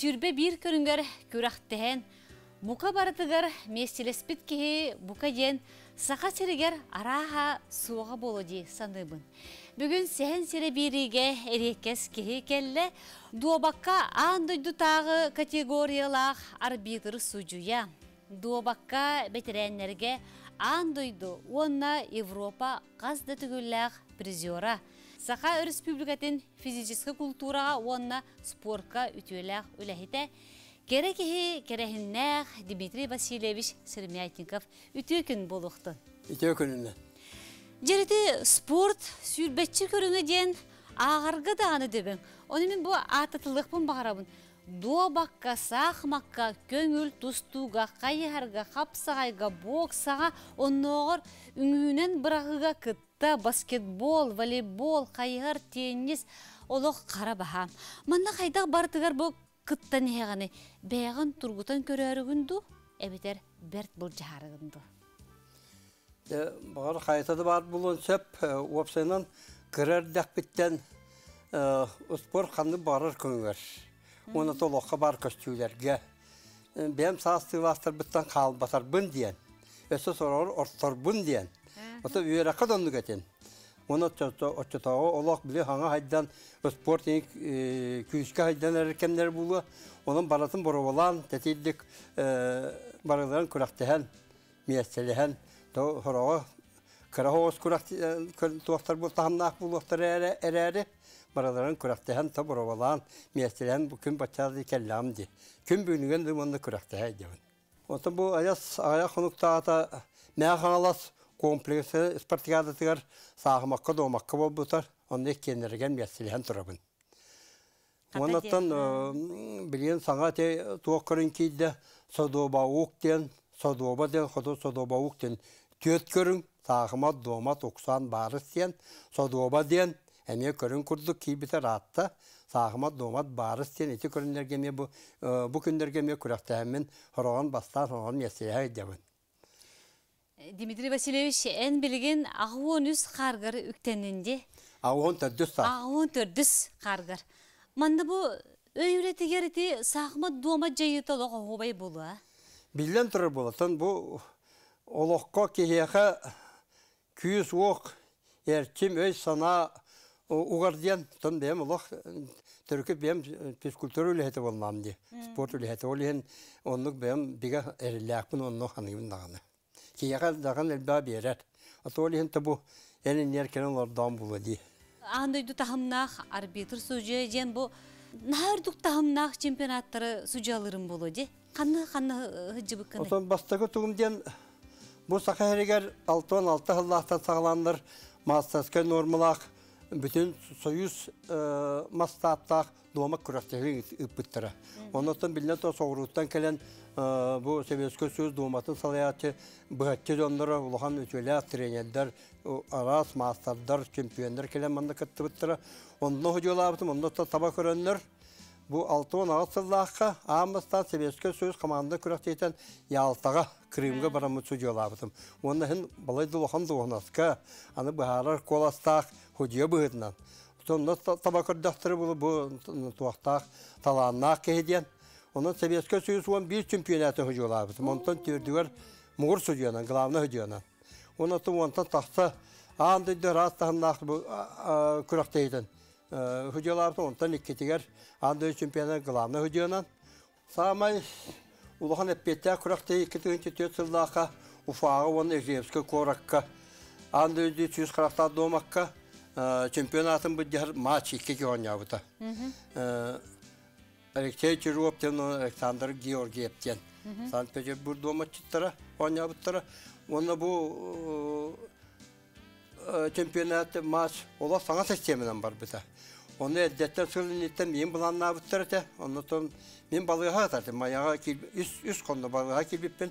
сүрбе бир көрүнгөр күрақтehen бука барытыгар местелеспит кихи бука ден сақа серегер араха суға болу ди саныбын. Бүгін сән сере бириге эреккес кихи келле дуобакка андойду тағы категориялах арбитр сужуя. Дуобакка бетереннерге андойду онна Европа қазды түгілләқ призера. Саха республикатын физическа культураға онна спортка үтүеләқ үләхите Керекеһи кереһиннәх Дмитрий Васильевич Сермятников үтү күн болуқты. Ите күнүнө. Жерети спорт сүрбетчи көрүңө ден ағарга дағаны дөбің. Оны мен бұл атытылықпын бағарабын. Дуа бакка, сақмакка, көңіл тустуға, қайығарға, қапсағайға, боксаға, онноғыр үңінен бірағыға кытта баскетбол, волейбол, қайығар, теннис, олық қара баға. Манна қайдақ бартығар бұл кыттан еганы бәғын тургутан көрәрігінду, әбетер бәрт бұл жарығынду. Бағар қайтады бар бұлын сөп, опсайнан кірер дәкпіттен спор қанды барыр көңір. Оны толыққа бар көстюлерге. Бәм састығыластыр біттен қал басар бұн дейін. Өсі сорор ортор бұн дейін. Оты үйераққа донды кетен. Оны отчотауы олақ біле хаңа хайдан спорт күйіске хайдан әркемдер бұлы. Оның баратын бұрывалан, тәтейдік барыларын күрақтыған, миәстеліған, хорого кырахоос курах туохтар бул тахамнаах булуохтар эрээри бараларын курахтахан та боробалаан миэстелен бу күн бачаады келлаам ди. Күн бүгүнүгөн дымонда курахтаха дебин Ота бу аяс ая хонуктаата мяхаалас комплексы спартакиадатыгар саагымакка доомакка болбутар онда кенерген миэстелен турабын Онаттан билген саңа те туоккарын кейді содоба ук ден, содоба ден, ходу содоба ук ден төт көрің, сағыма дома 90 барыс ден, содоба ден, әме көрін күрдік кейбітер атта, сағыма домат барыс ден, еті көріндерге ме бұл күндерге ме күрәқті әмін хораған бастан хорған месея дебін. Дмитрий Васильевич, ән білген ағуын үз қарғар үктенінде? Ағуын төрдіс сақ. Ағуын төрдіс қарғар. Манды бұл өйретігерді сағыма дома жайыты олық оғыбай болу, а? Билен тұрыр болатын, бұл олыққа кехеға күйіс оқ, әртім өй сана уғардиян, тұн бәм олық түркі бәм физкультура үліхеті болмам де. Спорт үліхеті олығын, онлық бәм бігі әріләкпін онны қанығын дағаны. Кехеға даған әлбә берер. Аты олығын табу әлін еркен олардан болу де. Андойду тахымнақ арбитр сужы жен бұл нағырдық тахымнақ чемпионаттары сужалырым болу де. Қанны қанны хыджыбы кыны? Отон бастығы тұғымден бұл сақа әрегер 6-6 ғыллақтан сағаланыр мастасқа нормалақ бүтін союз мастаптақ дома күрәктері үппіттірі. Онытын білінен то соғыруттан келен бұл Советский Союз доматын салаяты бұғатты жонлары ұлған өтелі тренердер, арас, мастардар, чемпиондар келен манда кітті біттірі. Онны хұжылабытым, онны таба көрінлер. Бұл 6-16 сыллаққа Амыстан Советский Союз команда күрәктейтен Ялтаға Крымға барамы судиялабытым. Оны хін балайды лохан дуғанаска, аны бұхарар коластақ хұжия бұғытынан. Сонда таба көрдіқтірі бұл бұл туақтақ таланнақ кейден. Glavna Hücuyanan. Ondan sonra ondan taxta andı da rastahın bu kuraktaydı. Hüculadı ondan ikkitiger andı çempiyonat Glavna Hücuyanan. Samay Uluhan Eppetya kuraktayı ikkitiginci tört yıldaqa ufağı onun Ejevski korakka. Andı ödü 300 karakta doğmakka. Çempionatın bu diğer maç iki oynadı. Алексей Чижовтен, Александр Георгиевтен. Санкт-Петербург дома читтара, оня буттара. Оны бу чемпионат матч ола саңа системадан бар бита. Оны әдеттер сылынеттен мен бұланна буттара те. Оны тон мен балыға атады. Маяға кил үс үс конда балыға килбиппен.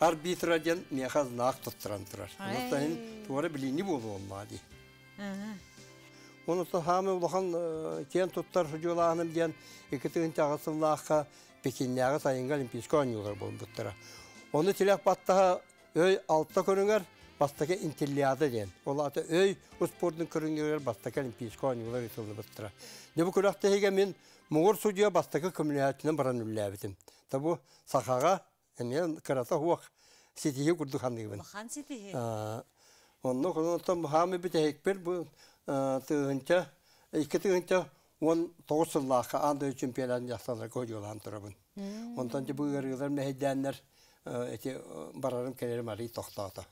арбитра ден меха знак тұттыран тұрар. Ай. Онықтан туары білейні болу олмады. Онықтан хамы улахан кен тұттар жолағаным ден екі тігін тағысыллаққа пекинняғы сайынға олимпийскі ойнулар болын бұттыра. Оны тілек баттаға өй алтта көріңер, бастака интеллиада ден. Ол аты өй спорттың көріңер, бастака олимпийскі ойнулар етілді бұттыра. Не бұл хеге мен мұғыр судия бастака коммуниатынан баран үлләбітім. Табу сақаға, мен карата хуақ сетихе күрді қандығыбын. Махан сети. Онно конотон хами бит хекпер бу тыгынча ике тыгынча он тогуз сыллаакка анда чемпионатын жакталар көжөлан турабын. Онтон же ырыгылар мехеденнер эти барарым ари токтоото.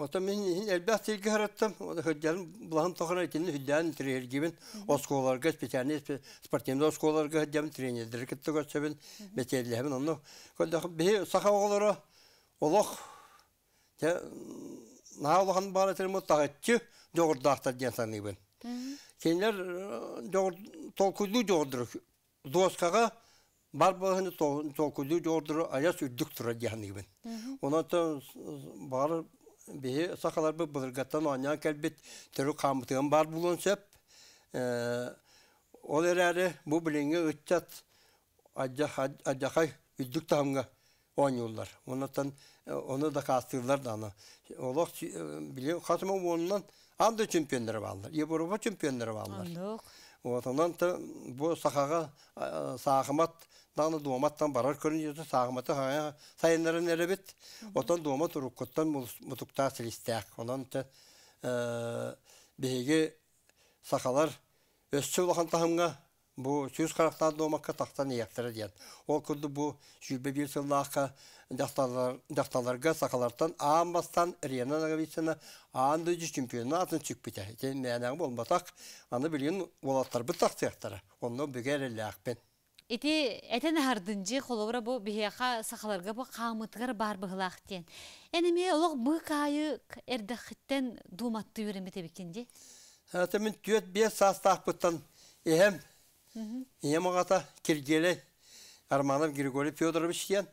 Ото мен элбәт силги хараттым, хөддән булам тохана итин хөддән тренер гибен осколарга специальный спортивный осколарга хөддән тренерлер китте götөбүн метелләбин онно. Көлдә бе саха оголары олох Те наалахан бара термо тагытчы жогордактар ден толкуду бар толкуду жогордур аяс. Онан бар бе сакалар бу былыргаттан онян келбит төрү камытыган бар булон сөп. Ол эрәре бу билинге үтчат аджахай үддүк тамга ойнулар. Онотан оны да кастырлар да аны. Олох биле хатыма оннан анда чемпиондары балдар. Европа чемпиондары балдар. Ондук. Вот онан та бу сахага сахамат даны дуаматтан барар көрүнүп сахаматы хая сайыннарын эребит. Отон дуама туруккоттан мутукта силистак. Онан та беге сахалар өссө улахан тахымга бу сүз карактан домакка тактан ияктыра диен. Ол күлді бу жүлбе бир сыллаакка жакталарга сакалартан аамбастан Рена Наговицина аанды жүз чемпионатын чүк бите. Тен мәнәң болматак, аны билген олаттар бу тактыяктара. Онно бүгер эләкпен. Ити этен хардынжы холобра бу бихяха сахаларга бу камытгар бар быгылак тен. Эне ме олог бу кайы эрдахиттен думатты юремете бикенди. Хәтә мен төт бес састах буттан эхем. Эхем агата киргеле Арманов Григорий Федорович диян.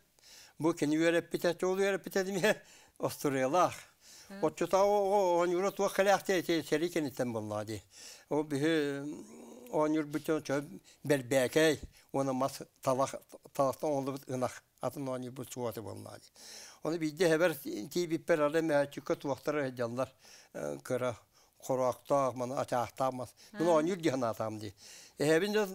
Бу кени вереп бите, чол вереп бите диме Острелах. Отчута о он юра туа халахте те серикен итен боллады. О бихе он юр бүтөн чө бербекей, оны мас олды ынах атын он юр бу чуаты боллады. Оны бидде хабар тибиппер ары koraqtaq mana ataqtaq mas. Bunu oynayır dihan atamdı. E hepinde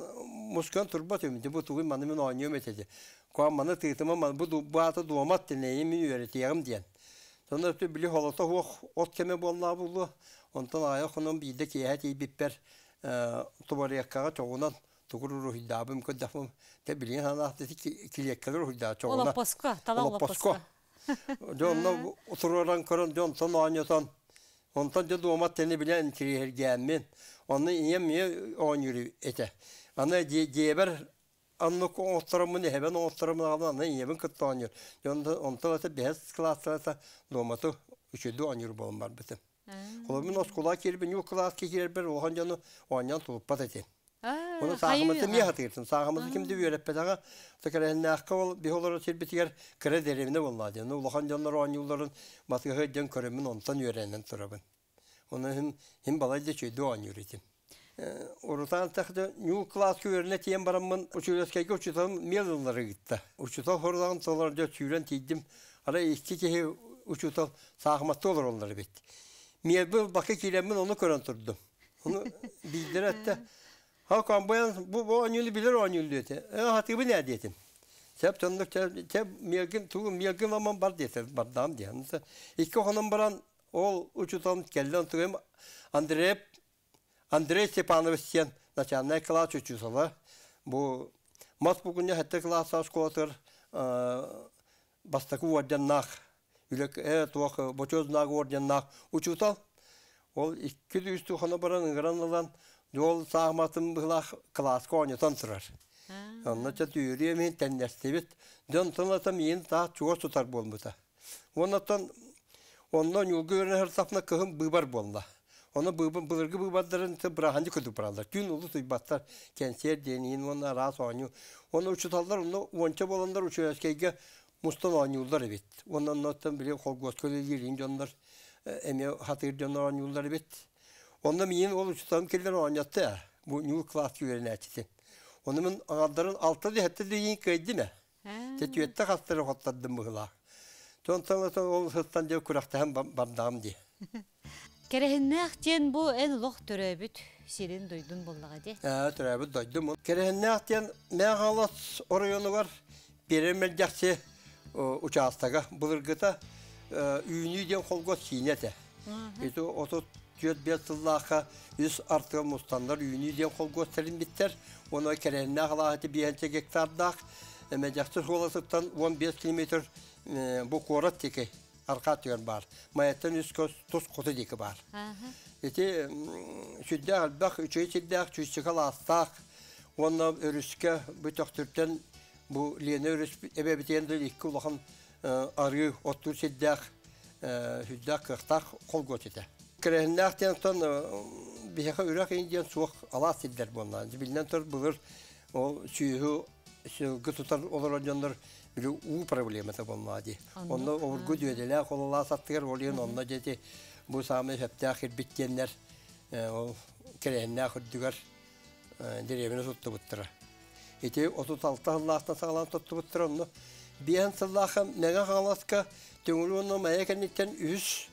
muskan turba tümdü bu tuğun bana ben oynuyorum etedi. Kuan bana tıytıma bana bu, bu hata duamat dinleyin mi öğretiyem diyen. Sonra öptü bili holata huak ot keme bolla buldu. Ondan ayak onun bir e, de kiyahati bipper tubariyakkağa çoğunan tuğru ruhidabım kudafım. Te bilin hana dedi ki kiliyekkalı ruhidabı çoğunan. Ola paska, tala ola paska. Ola paska. Diyon otururan kırın diyon son oynatan. Ием мие он юри эте. Аны дебер анны ко отторумун хебен отторумун алды аны ием кытты он юр. Жонда онтан ата бес класса дуамату үчүдү он юр болом бар битим. Коломун оскула кирбин ю класс кирбер охан жону онян тулуппат эте. Оны сағымызды мия хатырсын. Сағымызды кімді үйеріп бәтаға, тәкәрәһін нәққа ол бихолары сербетігер кірі дәревіне болмады. Оны улахан жанлар оған юлларын батығы жан көрімін онтан үйеренен тұрабын. Оны хим балайды чөйді оған үйретім. Орутан тәқді ню класс көріне тиен барамын, учулескеге учутан мелылары гитті. Учутал хордағын солар жа чүйрен тейдім. Ара учутал сағыматты олар олар бет. Мебіл бақы келемін оны тұрдым. Оны білдір әтті. Ha kambayan bu bu anyülü bilir anyülü dedi. E hatı bu ne dedim. Sep tanıdık te milgin tu milgin ama bar dedi. Bardam diye. İki hanım baran ol uçutan geldi tuğum Andrei Andrei Stepanovich начальный класс учусала. Bu mat bugün ya hatta klasa skolatır бастаку орденнах үлек э туак бочознаг орденнах учутал. Ол икки үстү хана баран класска ойнатан тұрар. Онна чат үйрие мен тәннәстебет. Дөн тынлатам ен та чуға тұтар болмыта. Оннатан оннан юлғы өріне хырсапна кығым бұбар болла. Оны былыргы быбадарын ты бұралар. Күн ұлы тұйбаттар кәнсер денейін, оны рас ойну. Оны учуталдар, онча боландар учуяскейге мустан. Ondan jonlar oynattı. Bu new class yürene açtı. Onu min ağadların altı da hatta deyin kaydı mı? Tetüette hastları hotladım bıhla. Ton ton ol hıstan diye kurakta hem bandam diye. Керехиннәх тен бу эн лох төрөбүт сирин дуйдун боллага де. Ә, төрәбі дойдым. Мен орайоны бар. Беремел жақсы жөт бет сыллақа үз артыға мұстандар үйіні ден қолға сәрін биттер. Оны керехінне қалағаты бейінче гектардақ. Әмә жақсы қоласыптан 15 километр бұл қорат теке арқа түйен бар. Майаттан үз көз тұз құты декі бар. Эти сүддә албак үчөй сиддәк чүсче каластак. Онна өрүскә бүтөктүртен бу лене өрүс эбе битенде икки улахан ары оттур сиддәк сүддәк кыктак кол Кереннәктен тон бихәкә үрәк индиен суык ала сиддер боннан. Билнән тор булыр ол сүйү тутар олар жандар били у проблема та болмады. Онда овургу саттыгар олен онда жети бу самы ол худдугар тутты буттыра. Ите 36 Аллахтан сагалан буттыра. Биен мега халаска төңүлүнө үс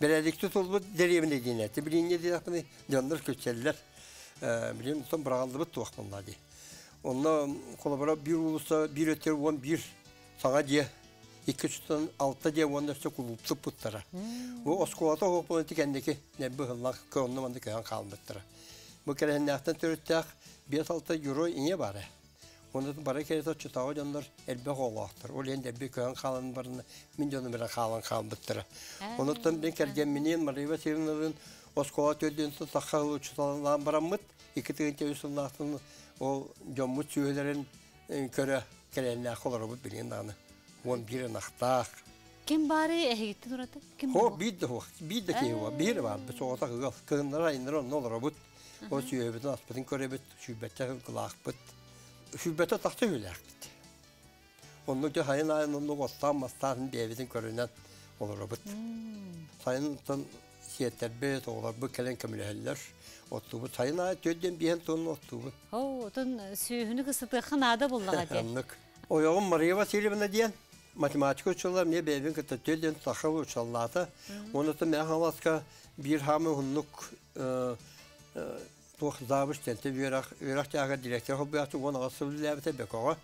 береликти тулбу деревне дине. Тибилинне дияпны жандар көчелләр. Билин сон брагалды бут туакманла ди. Онно колобара бир улуса бир өтер 11 саңа дие iki çutan altta diye onda işte kuluptu puttara. Bu oskolata hopun tikendeki ne bu hıllar könlüm anda köyün kalmıştır. Bu kere hennaktan törüttek bir altta euro de çutağı canlar elbe olaktır. O lende bir köyün kalan barını min canı bir kalan kalmıştır. Ondan ben kergen minin mariva serinlerin oskolata ödün sakalı çutalan baramıt iki tığınca üstünden o camut süyelerin köre kelenler kolar bu bilin anı. Вон бире нахтах. Кем бары Хо хо ке ва бире бар. Бис ота гыл. Кыннара индер он олар бут. О сүйөбүт аспытын. Шүбәттә Vasilyevna diyen matematik uçurlar mı bebin kıta tülden takıl uçurlarda. Onu da mehalaska bir hamı hunnuk tuh zabış tente virak virak jaga direktör hobi atı onu asıl levte bekoğa.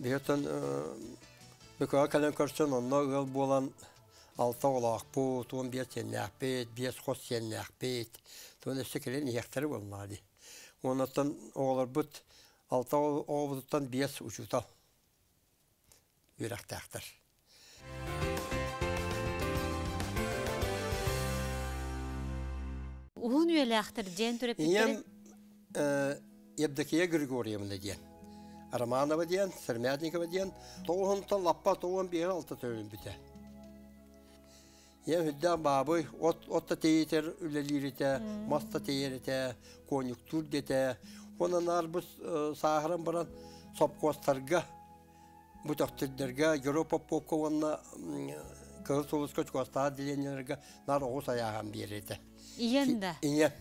Biyotan bekoğa kalan karşın onunla ıl bolan alta olaq bu tuğun bir senlek bit, bir skos senlek bit. Tuğun eşeklerin yekteri olmadı. Ondan oğlar but alta bir. Yürektəxtir. Уһун үелэхтер ден төрөп Ем Евдокия Григорьевна диен. Романова диен, Сермятникова диен. Тоғын лаппа тоғын бері алты біте. Хүдді бабы отта тейетер үлелеріте, маста тейерете, конъюнктур дете. Онан арбыз сағырын баран сопкостарға, бұтақтырдарға, Европа онна кығыз солысқа чуастаға деленерге нар оғыз аяған береді. Иенда. Ине.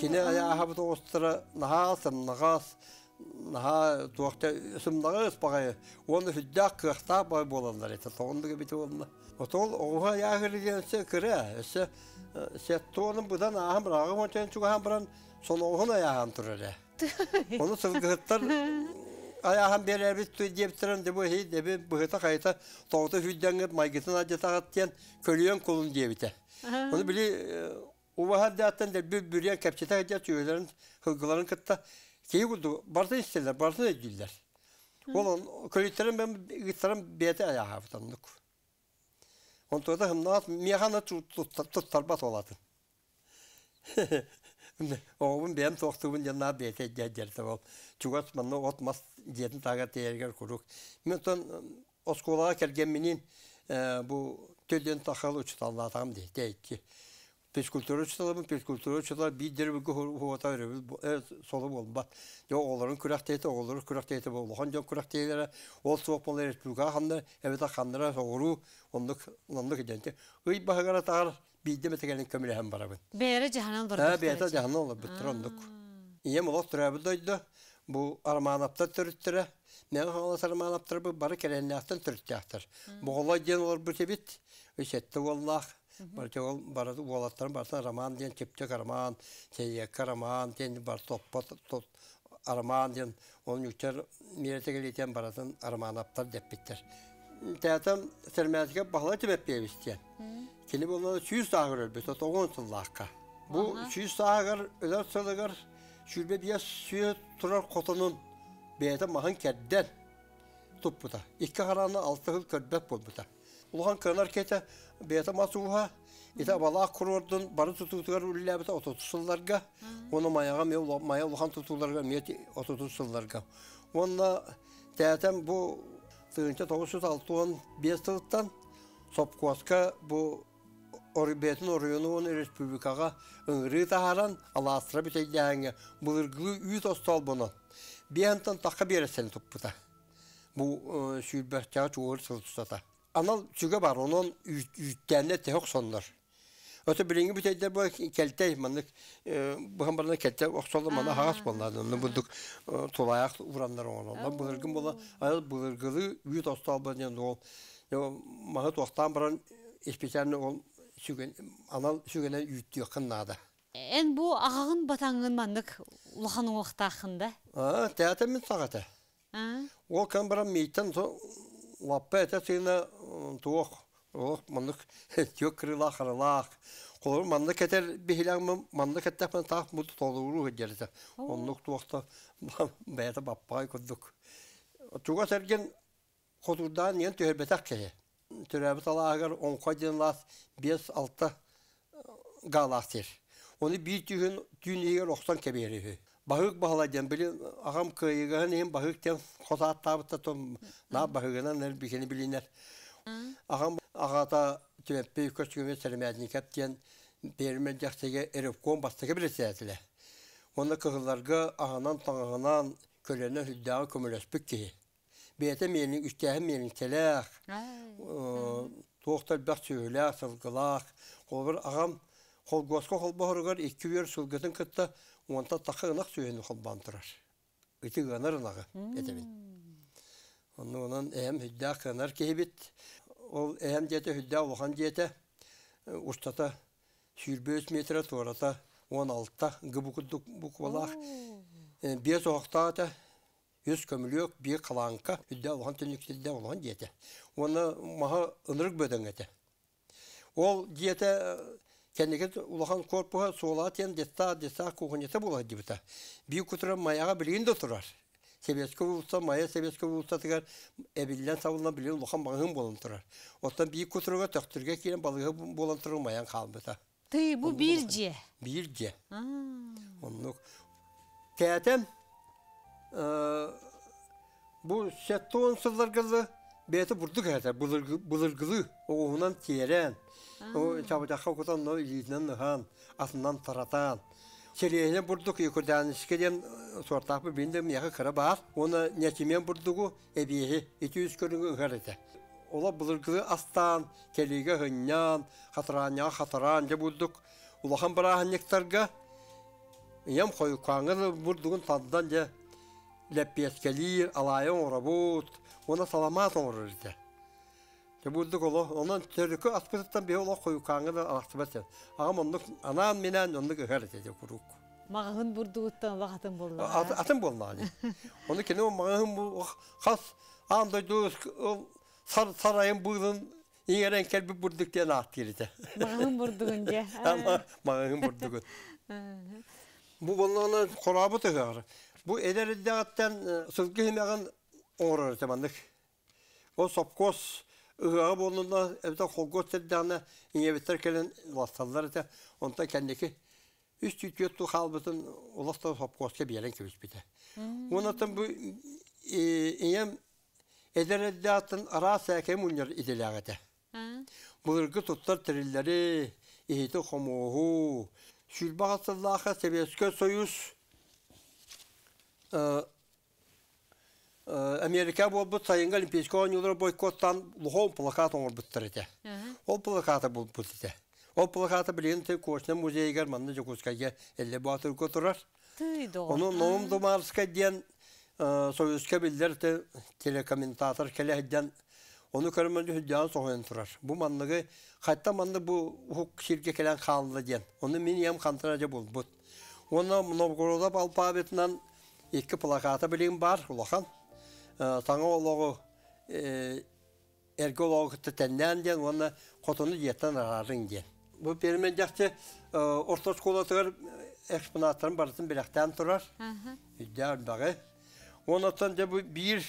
Кine ayağı bu dostlara naha sımnağas naha tuakta sımnağas bagay onu hüddak kıhta bay bolanlar ete toğunda gibi toğunda. O toğul oha ayağı gelse kıra ese set toğunun budan ahım rağım onçan çuğan buran son oğun ayağın turare. Onu sılgıhıtlar ayağın bir bit tu diyeptiren de bu hey de bir bıhıta kayta toğda hüddanget maygıtın acıta atyan kölüyen kolun diyebite. Onu bili Uva zaten de bir bürüyen kepçete hediye tüylerin hılgıların kıtta keyi buldu. Barda isterler, barda edildiler. Olan köylerin ben gitlerim biyete ayağı haftanlık. Ondan da tohtumun yanına biyete geldi ol. Çugas bana otmaz diyedin taga teyerger kuruk. Men ton oskolağa kelgen minin bu tölden takalı uçutallar tam diye deyik ki. физкультура учителабын, физкультура учителар бидер хуата өрөбүз солы болбат. Жо оларын күрәктейті, олары күрәктейті болған жон күрәктейлері, ол республика соғыру, ондық. Үй тағар бидде метегенін көмілі барабын. Бәйрі жаһанан Ә, дұрдық. бейта жаһанна олар бүттір ондық. Ием олақ тұрабы дойды, бұл арманаптар түріттірі, мен қалас арманаптар бұл бары керенляқтан түріттяқтыр. Бұғылай ден олар бүте бит, өсетті оллақ, Барча ол барады уолаттар барсан роман ден чептек арман, сейек роман ден бар топпа топ арман ден он үчер меретегелетен баратын арманаптар деп биттер. Тәтем сәрмәтке бахла тимеп бебистен. Кини болна 100 сагыр өлбөт, 90 сыллакка. Бу 100 сагыр өлөр сылыгыр шүрбе бия сүйө турар котонун бейте махан кәдден туппута. Икки хараны алты хыл көрбәп болбута. Улхан көнар кете бейте масуха Ita bala kururdun barı tututular ullabita otutsullarga. Onu mayaga maya ulhan tutularga me otutsullarga. Onunla bu тыгынча 965 тылыттан Сопкоска bu Орбетин районун республикага ыңры тахаран аластыра битейдәңе булыргылы үйт остал буны. Биянтан такка бересен туппута. Бу сүйбәттә чуыр сылтата. Анал сүгә бар, тәхок соннар. Bilingi biteyder bu kelte manlık bu hambarına kelte oksolu mana hağas bollar. Onu bulduk tolayak vuranlar onlar. Bulurgun bola ayal bulurgulu büyük ostal bayan ol. Yo mahat oktan baran espesyalne ol sügen anal sügene yüttü kınnada. En bu ағағын батаңын улаханың. А, театр мен сағаты. Ол tuok. Ол мандык тök кырыла харалак. Колор мандык кетер бихиләң мандык кеттәк мен тах мут толуру гәҗәрсә. Онлык туакта бәята баппай куддук. Туга серген хотурдан ен төһәрбәтәк кәе. Төрәбет алагыр 10 каден лас 5-6 галактер. Оны bir tühün dünyaya 90 keberi. Bahık bahalayacağım bile ağam kıyıgın hem bahık tem kosat tabıtta tom na bahıgına ne bikeni bilinler. Ağam çıkıyor sermedini kapten berme jaksege erip kon bastığı bile seyretile. Onda kıhıllarga ağanan tağınan kölene hüddağı kömülespük ki. Beyete menin üstehem menin telek. Тоқтар бақ сөйләк, сылғылақ. Қолбір ағам қол госқа қол бағырғар екі бер сылғытын кітті, онта тақы ынақ сөйені қол бантырар. Үті ғанар ынағы, етемін. Оны онын әм хүдді қанар кейбет. Ол әм деті хүдді олған деті, ұстата сүйірбөз метрі туарата 16-та ғыбықыдық бұқвалақ. Бес оқтата Yüz kömülük bir kalanka hüdde olan tünlüktilde olan diyete. Onu maha ınırık böden ete. Ol diyete kendiki ulahan korpuha soğulaten desta desta kuhunyete bula dibita. Bir kutura mayağa bilin de turar. Sebeske bulsa maya sebeske bulsa tıgar ebillen savunla bilin ulahan bağın bolun turar. Ottan bir kutura töktürge kiren balığı bolun turar mayan kalmıta. Ты bu bir же. Bir ce. Onu Teatem bu setton sıllargılı beti burduk hata bulurgılı oğunan tiyeren o çabacakka okutan no ilizden nıhan Seriyene burduk yukarıdan iskeden sortaqı bindim yağı kıra var. Ona neçimen burdugu ebiyehi 200 körüngü ıgarete. Ola bulurgılı astan, kelige hınyan, hatıranya hatıranca bulduk. Ulahan bırahan nektarga. Yam koyu kanılı burdugun taddan ja леппескелир, алайын орабут, ona salamat орыр ите. Те бурдук оло, онан төрүкө аспытыттан бе оло коюкаңы да алактыбат. Агам ондук анан менен ондук ыгар ите курук. Мағын бұрдуыттан вақытын болды. Атын болнады. Оны кене мағын бу хас андай дус сарайын буйлын иңерен келби бурдук ден ат кирите. Мағын бұрдугунже. Мағын бурдугун. Бу болнаны корабы тыгар. Bu ederiddeğatten sılgı himeğin oğrarı temandık. O sopkos inye biter kelen vastallar ete. Ondan kendiki üst üst yuttu halbıtın olasta sopkoska bir yerin kibis bite. Ondan bu inyem ederiddeğatten ara seke munyer idileğete. Bulurgu tuttar tirilleri, ихите хомооху. Сүлбағасыллаға Союз э, Америка болбут сайынга Олимпийский ойынлар бойкоттан лухон плакат оңыр бұттыр еті. Ол плакаты бұл бұт еті. Ол плакаты білген те Кошна музейгер манны Жокускайга әлі батыр көтірар. Оны Ном Думарска ден билдер те телекомментатор келе ден Оны көрмөн хүддян соғын тұрар. Манны хук ширке келен қалды ден. Оны мен ем қантыражы бұл. Оны Новгородап алпабетінен екі плакаты білген бар. Таңа олығы әргі олығы тәннен ден, оны қотыны арарын ден. Бұл бермен жақсы орта школа тұғыр экспонаттарын барытын білектен тұрар. Аха. Үдді ардағы. Онаттан да бұл бір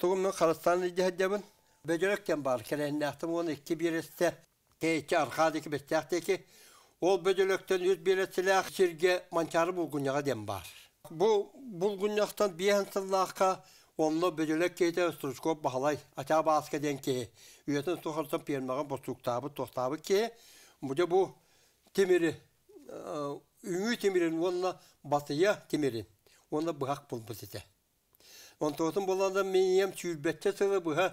тұғымның Қарастан едебін. Бөдөлөктен бар, кереннәқтім оны екі бересті. Кейті арқадекі беттәқтекі. Ол бөдөлөктен үз бересіләқ жерге манчары бұлғынyağa дем бар. Бұл бейін сыллаққа онны бөдөлөк кейті сұрышкоп бағалай. Ача басқа ден ке. Үйетін сұқыртын пермаған бұстуқтабы, тоқтабы ке. Бұда бұл темірі, үңі темірін, онына батыя темірін. Оны бұғақ бұл бұзеті. Онтоғытын болғанда мен ем сүйірбетте сылы бұға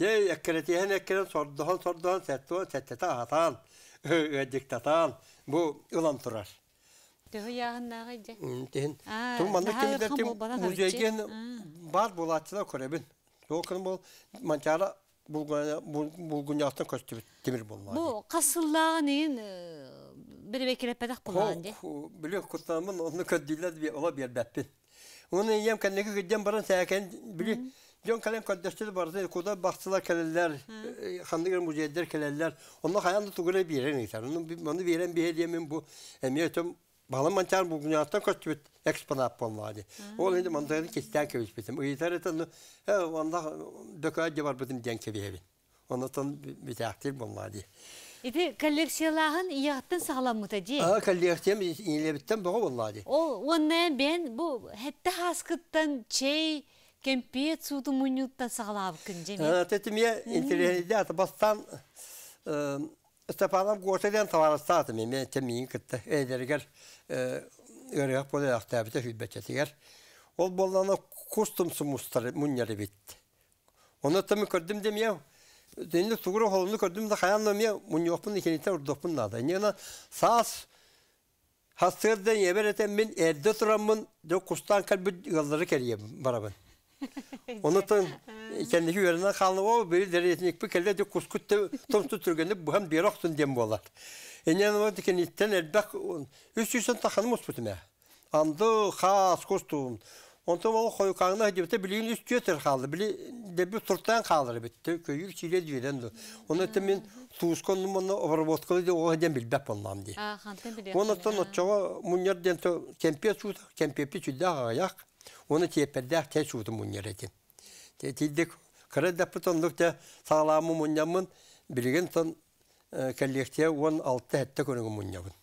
Де әккеретейін әккерен сордуған сордуған сәттуан сәттеті атан, өдіктатан. Бұл ылан тұрар. Тен. Манда кемдер музейген табытчы. бар болатчыла көребін. Соқын бұл манчара булгуняқтан көстүбүт темир болмады. Бу қасыллағын ең бір бекелеппедақ болған же. Біле құттамын, оны ола. Оны ем сәкен Жон куда келелер, музейдер келелер. Хаянды тугура берен итер. Оны берен бу балам манчар бу гүнятта көтүбүт экспонат болмады. Ол инде мандагы кестен кебис битим. Ыйтар этен э онда дөкө же бар битим ден кебеби. Онотон битактир болмады. Ити коллекциялағын ияттын сағаламыта же. А коллектем инлебиттен бого болмады. Ол оннан бен бу хетте хаскыттан чей кемпиет суду мунюттан сағалабы күн же мен. Тетимия интернетте атабастан Степанов Гошеден таварыстаты мен мен темин кытты. Эдергер өрөк болы актабыта хүлбәчетигер. Ол болланы кустум сумустар муньяры бит. Оны тами көрдüm демия. Дені тугру холunu көрдüm да хаянны мен муньопун икените урдопун нада. Нена сас Hastırdan yebereten min erde turamın de kustan kalbi yılları keriye barabın. Onu tın kendi yerinden kaldı o bir derecesini bir kelle de kuskut da tom tuturgende bu hem bir oktun dem bolar. Enen o diken itten elbek 300 takanı musputum ya. Andı khas kustum. Ondan o koyu kanına hidibte bilin üst götür kaldı. Bili de bir turtan kalır bitti. Köyü çile diyordan da. Onu temin tuğuskonum onu overbotkalı da o hedem bilbep olmam diye. А, хантын биле. Онотон отчого муньерден то кемпе сууд кемпепи чүдә аяк. Оны теппердә те сууды муньерден. Те тидек кырда путондук те саламы муньямын билген тон коллекция 16 хәтта көрүнгөн муньябын.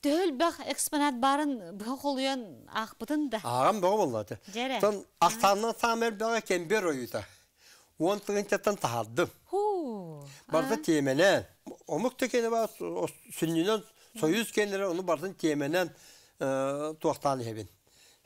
Төл бақ экспонат барын бұға қолуян ақпытын да. Агам бого боллаты. Жере. Тон Ахтанна самер бага кембер оюта. Он тыгынчаттан тахардым. Ху. Барда теменен. Омук текени бар сүннүнөн союз кенлери onu бардын теменен туактан хебин.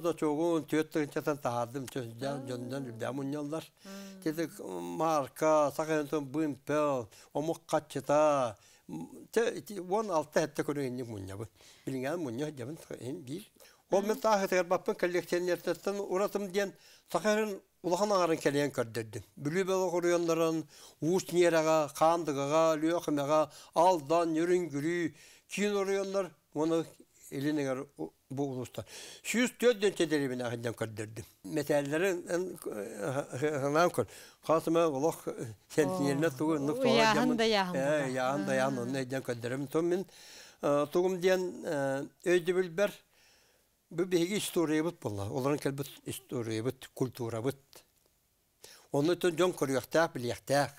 да чогун төттөн чатан таадым төздөн жондан бямуньялдар. Теде марка сахарын тоон бымпел, омук качыта. Те вон алты хәтта көргөннү мунья бу. Билген мунья жабын эн бир. Ол мен тағы тегер баппын коллекционерден уратым ден сахарын улахан ағарын. Бүлі бәлі алдан, үрін күрі, кейін ұрыянлар, оны илинегер эден көрдөрөм. Том мен тугум диен өйдү билбер. Бу беги история бут булла. Оларын келбит история бут, культура бут. Оны тон жон көрүяктак, билияктак.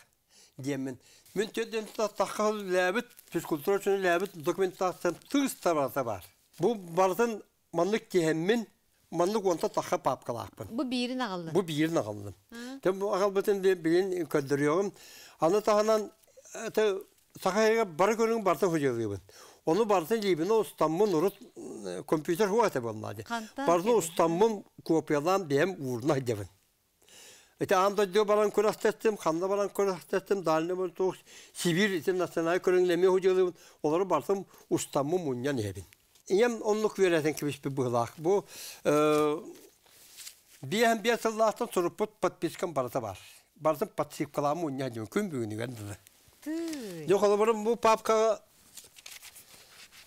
Диемен. Мен төдден таққа ләбіт, физкультура үшін бар. Бұл бардың манлык кехеммен, манлык онта таққа папкалақпын. Бу бирин агалды. Бұл бейірін ағалдым. Тем бұл ағал бітін де. Аны тағынан сақайға бар көрің барды хөжелігін. Оны бардың лейбіні ұстамын ұрыт компьютер хуаты болмады. Барды ұстамын копиялан бәм урна девін. Это анда дё балан көрәстәттем, ханда балан көрәстәттем, дальне бул тух Сибир итен националь көрәңлеме хуҗалыгын, олары бартым устамы муньян ебин. Ием онлук верәтен кибиш бу булак. Бу э биям биятыллахтан туруп подпискам барата бар. Бартым подпискалам муньян дим күн бүгүнү гәндә. Ты. Жоқ оларым бу папка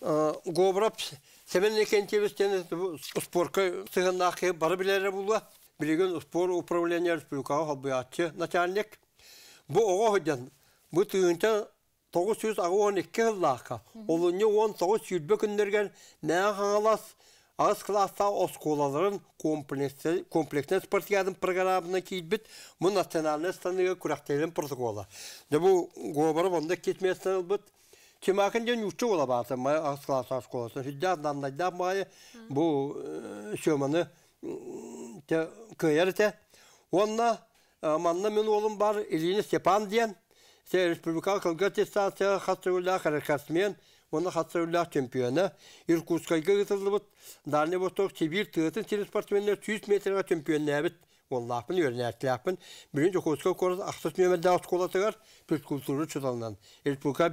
гобрап семен екенчебістен спорка сығыннақы бары білері бұлға. Білеген спор управления республикаға халбыятчы начальник. Бу оға хөден, бу түйінті 912 жыллаққа, олыны 19 сүрбе күндерген мәң қаңалас Аз класста осколаларын комплексный спортиадын программына кейбіт мұн национальный станыға күрақтелін протокола. Да бұл гобары бұнда кетмесін бұд. Чемақын ден ола баты, май аз класса осколасын. Хүддә нандайда май бұл көйер. Онна манна мен олым бар Ирина Степан ден. Республикалық кылгы аттестация хатсырулла харакасмен, оны хатсырулла чемпионы. Иркутскайга гытылыбыт. Дальний Восток Сибирь тыытын сирин спортсменлер 100 метрға чемпион нәбіт. Оллақпын, өрнәтләппін. Бірін Жохотска корыз ақсыз нөмірді аусколатығар физкультуры чуталынан. Республика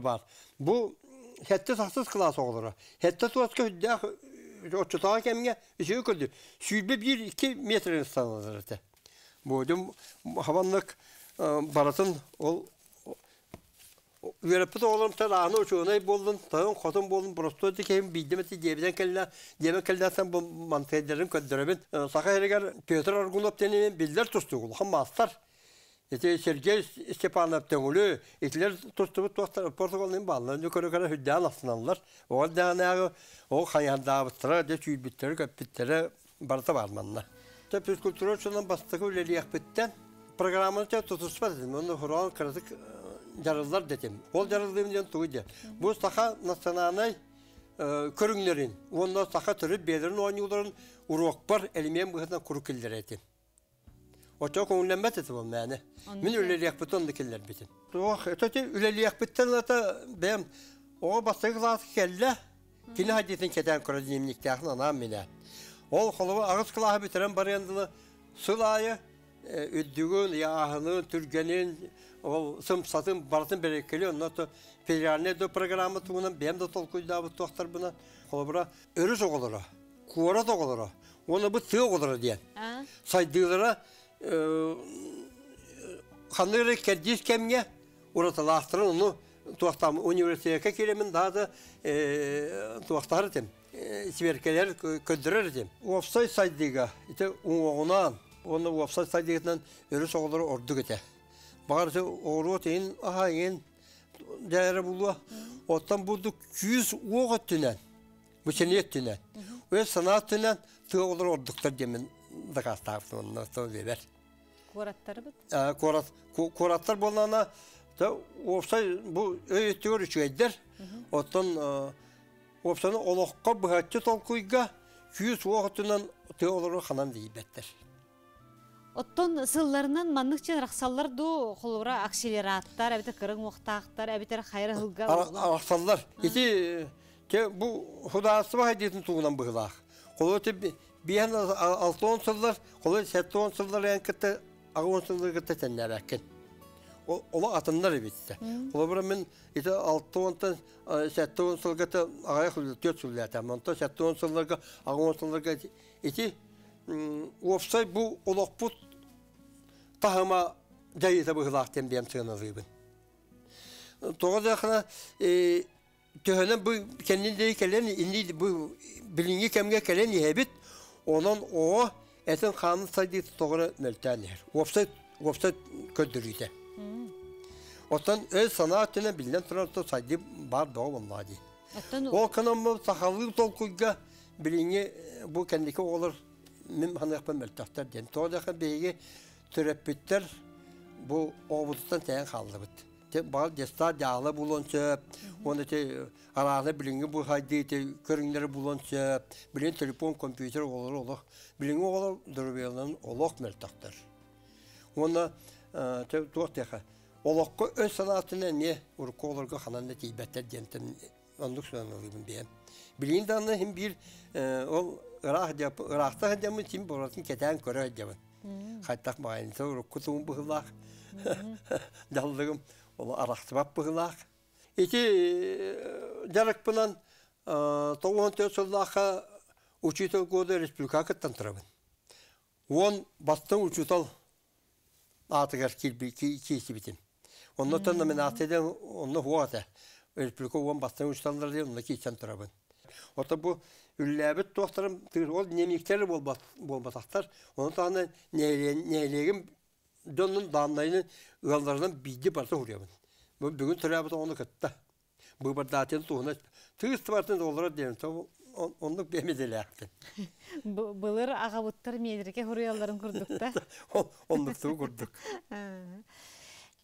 бар. Бұл хүддәқ Отчутаға кәмге үшеу көрді. Сүйбе бір екі метрін станалар әті. Бұдым хаванлық баратын ол Үйрәппіт оғылым тәр аны ұшуынай болдың, тағын қотын болдың, просто өті кейім бейдіметі дебеден кәлі, деме кәлдәсен бұл мантайдарын көндірімін. Сақа әрегер Петр Аргунов тенемен білдер тұсты ұлған мастар. Эти Сергей Степанов теңүлі, итилер тұстыбы Португалның балына, нүкөрі көрі хүддән асыналар. Оғыл дәғанағы, ол қаяндағы де сүйбіттері, көпбіттері барыта барманна. Физкультура үшінен бастығы үлелі программаны тұтыспады. Оны хұран қырызық жарылдар дедім. Ол жарылдымден туйды. Бұл саха национальный көріңлерін, онда саха түрі белерін ойныларын урок бар әлімен бұғытына құру келдер етім. Очо көңілленмет еті бұл мәні. Мен үлелек бұтын да келдер бітін. Өте үлелек бұттан ата бәм оға бастығы классы келді. Кені хадетін кетен көрі демниктяқын анам мене. Ол қолығы ағыз класы бітірен бар енділі сылайы, үддігін, яғының, түргенін, ол сымсатын бартын берекелі, оннаты федеральный до программа туғынан бәм да толкуйда бұт тоқтар бұна. Қолыбыра өрі соғылыры, куара соғылыры, оны бұт сығы олыры дейін. Сайдығылары қаныры кәрдес кәмге ұратылақтырын, оны туақтам университетке келемін, дады туақтары тем, сіберкелер көндірер тем. Офсай сайдыға, ите оңуғынан, оны офсай сайдығынан өрі соғылыры орды кете. Бағарсы оғыру тейін, аға ең дәрі бұлуа. Оттан бұлды күйіз оғы түнен, бүсенет түнен. Өз санат түнен ордықтар демен дағастағысын онына сол бебер. Кораттары бұд? Корат, кораттар болғана, опсай бұл өйеттігір үшігейдер. Оттан опсаны олыққа бұғатчы толқуйға күйіз оғы түнен тығы олар қанан дейбеттер. Оттон сылларынан маннык чен рахсаллар ду холура акселераттар, әбітер кырың уқтақтар, әбітер хайры хылга. Арақсаллар. Ити те бу худасы ба дейтін туғынан бұғылақ. Қолы те биен алтон сыллар, қолы сәттон сыллар ян кітті, ағуын сыллар кітті тәннәр әккен. Ола атынлар ebitse. Ola bura men ite altı ontan sette on sılgata ağaya kıldı dört sılgata. Monta sette on sıllarga ağaya on sıllarga iti ofsay bu olak bu tahıma dayıta bu hılak dem dem tığınalıyım. тоғыз ақына төһөнен бу кеннин келен инни бу билинги кемге келен онон о этен ханын сайды тоғыра мөлтәнер опсай опсай көддүрүйте Отан өз сана түне билен тұрар то сайды бар доғы болмады. Ол канам бұл сақалы толкуйга билинги бу кендики олар мен ханықпен мөлтәқтер ден. Тоғдақа бейге түреппіттер бу обутустан тәйін қалды бұд. Бар деста булон сөп, оны те араны билинги бу хайды те көріңдері булон сөп, телефон, компьютер олар олық. Билинги олар дұрбелынан олық мөлтәқтер. Оны те туақтеқа. Олоққа өз санатына не урко оларға хананды тейбәттер дентін ондық сөйлемін бейін. Білейін даны хим бір ол ырақта хадямын тим боратын кетен көрі хадямын. Қайттақ майынса урко туын бұғылақ. Далдығым ол арақтыбап бұғылақ. Эти жарық бұнан тоғын төс оллаққа учител годы республика кыттан тұрабын. Он бастың учител атыгар киесі бітін. Онно тонна мен атыдан хуата. Республика он бастан учталдар дей, онно киесен тұрабын. Ота үлләбіт тоқтарым, ол немектері болбатақтар, оны тағына нәйлегім донның даннайны ұғалдарынан бейді барса хұрябын. Бұл бүгін тұрабыт оны кытта. Бұл бар датен туғына тығысты бартын олар деймін, онлық бемеделі әқтін. Былыр ағабыттар медірке хұрыяларын күрдікті. Онлық туы күрдік.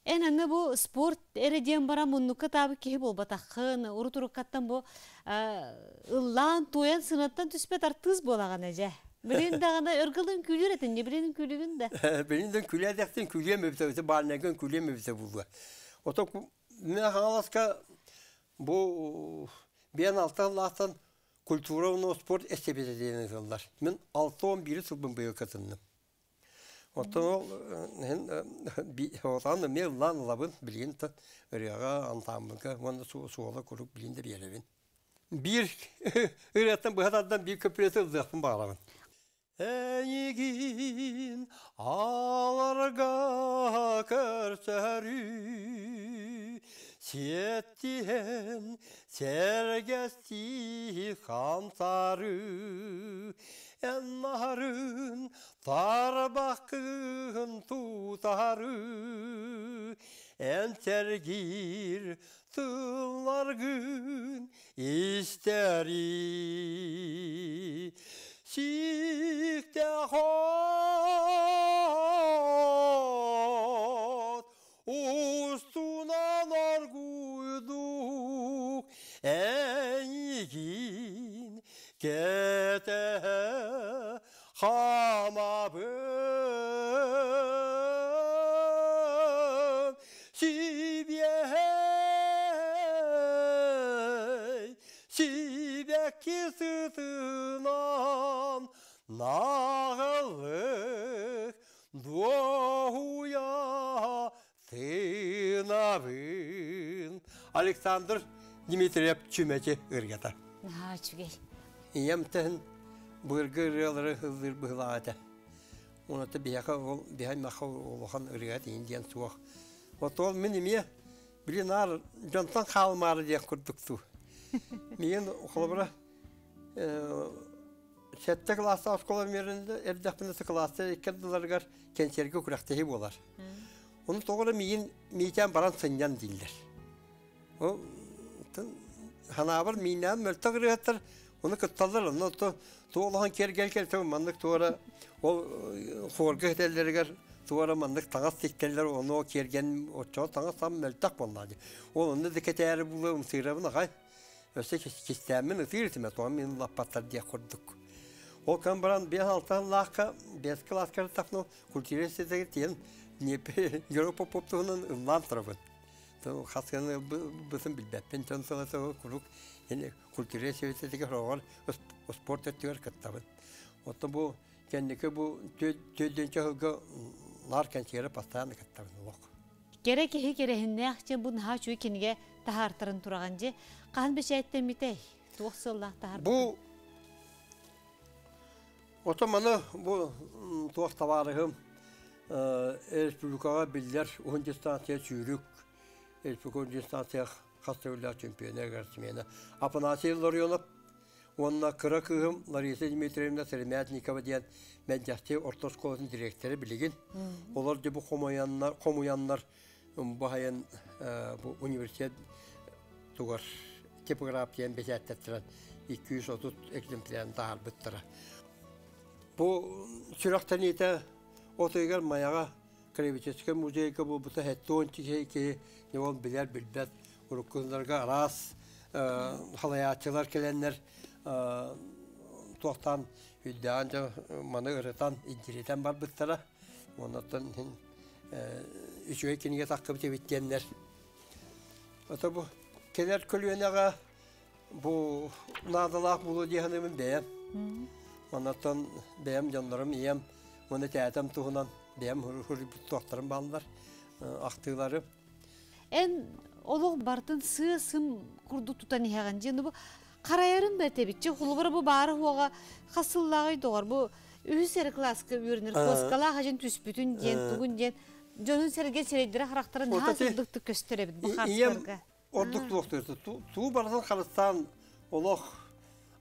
Эн анна бу спорт эреден бара муннукка табы кихи болбатаққын, урутуруккаттан бу ыллаан туян сынаттан түспет артыз болаган эже. Билин дагана өргылын күлür этин, не билин күлүгүн да. Билин ден күлә дәктен күлә мөбтә, барнаган күлә мөбтә булга. Ото мен хагаласка бу бен алтан ластан культура уно спорт эстебеде деген жылдар. Мен 6-11 сыл бун быйыл катынным. Отон hen отан мен лан лабын билген та ыряга антамга монда су суала куруп билин де беребин. Bir ыряттан быхатадан bir köprüsü ызыхпын bağlamın. Eğin ağlarga körtörü Siyettihen sergesti kantarı En naharın tarbakın tutarı. En tergir tınlar gün isteri sich der Hort ustuna narguyduk engin kete hamabı Aleksandr Dimitriyev Çümeci ırgata. Ha, чүгей. Емтен бұргырылары хылдыр бұғылағады. Оны та бияқа ол бияй ыргат индиян суақ. Вот ол мен білен ар жонтан дек су. Мен қолыбыра сәтті класса школа мерінде әрдәқпінесі класса екерділергер кенсерге күрәқтегі болар. Оны тоғыры мен мейтен баран сынjan дейілдер. Ол ханабыр миннан мөлтө кырыгаттар оны кытталар оны то тоолахан кер кел кел то мандык туара ол хорга хетеллергер туара мандык таңас теккеллер оны керген очо таңас сам мөлтак болмады ол оны да кетер булы сыйрабын агай өсө кистәмен ытыртыма то мен лапаттар дия курдук ол кам баран бен алтан бес класска тапну культуресетеге тен не Европа тарабын то хасканы бысын билбеппен тон салата курук эне культура совететеге хорогор спорт өттүгөр кыттабын отто бу кенники бу төдөнчө хылга нар кенчери постоянно кыттабын Кере кихи бун тахартырын тураган же кан бешайттен митей. Туоксылла тахар. бу ото маны бу табарыгым республикага билдер 10 станция эльфикон дистанциях хастырылар чемпионы гарсмена. Апанасий Ларионов, онна кыра кыгым Лариса Дмитриевна Серемятникова диен мен жасты орта школасын директоры билигин. Олар дебу хомуяннар, хомуяннар бу хайын бу университет тугар типографиян бесәттәттірен 230 экземплярын тағар бұттыра. Бу сүрақтан ете отойгар маяға Кривический музейка бу бұта хәттуон тихейки не ол билер билбет уруккунларга арас халаячылар келеннер тоқтан үддән жа маны ырытан интеретен бар бұттыра. Онаттан үчөй киниге таққып тебиттеннер. Ата бу келер көлүөнега бу надалак булу диханымын бәйем. Онаттан бәйем жандарым ием, оны тәтем туһунан бәйем хур тоқтарым балдар, ақтылары. Эн олуг бартын сы сым курду тутан иһаган жыны бу караярын бетебитче хулбар бу бары хуга хасыллагай догар бу үсер класска үрнер коскала хажын түспүтүн ден тугун ден жонун серге середире характарын Ота те- хазырдыкты көстөрөбүт бу Ием харстарга ордук тоқтырды. Туу бардан Кыргызстан олох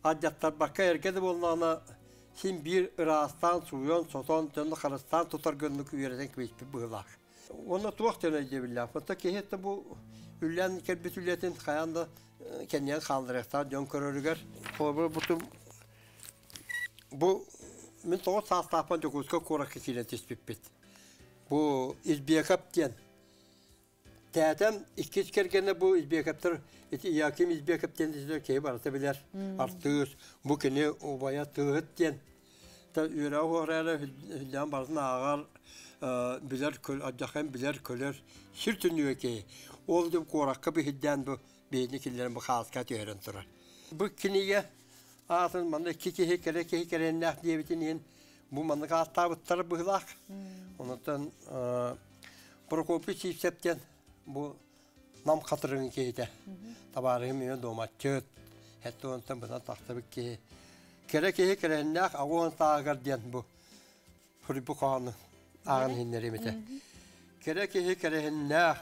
аджаттар син бир ырастан суйон сотон жонду Кыргызстан тутар гөнлүк үйрәтен кебеспи. Оны туактана дебилла. Фото кехетте бу үллән кербит үлләтен хаянда кеннен халдырыктар жон көрөрүгөр. Хобы бутум бу мен тоғыз састапан жокуска кора Тәтем иккис кергенде бу избекаптар Яким избекаптен десе кей барса билер. Бу убая тыгыт ден. Та үрә хорары һәм барсын агар билер көл аҗахан билер көлөр ширтүнү ке. Ол дип коракка би хиддан бу бейни киллерин бу хаска төһөрөн тора. Бу киниге атын манда кики хекере бу манда буттар быйлак. Бу нам катырын кейте. Табарым мен доматчыт. Хәтта онтан бuna тахтабык ке. Кере ке кере нах агон тагар ден бу. Фури бу каны агын хиннеремете. Кере ке кере нах.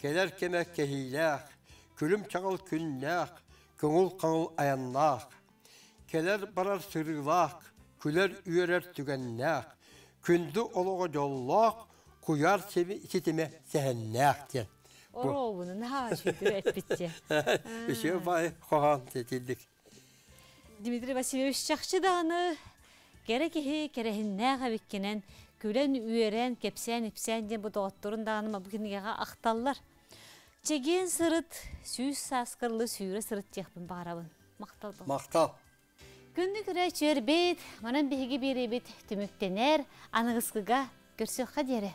Келер кемек кehilах. Күлüm чагыл күннах. Көңүл каңыл аяннах. Келер барар сырылақ, күлер үйерер түгеннақ, күнді олығы жоллақ, куяр себи сетеме сәһәннақ ден. оробунун ха шүтүр этпитче Үші бай қоған тетілдік. Дмитрий Васильевич чакчы даны керекеһи керехиннээха биккенен күлен үерен кепсен ипсен дааныма бу кинигега акталлар чеген сырыт сүүс саскырлы сүүрө сырыт баарабын макталбын Мақтал. чүөрбейт манан биһиги биирибит түмүктенер аныгыскыга көрсөкка диэре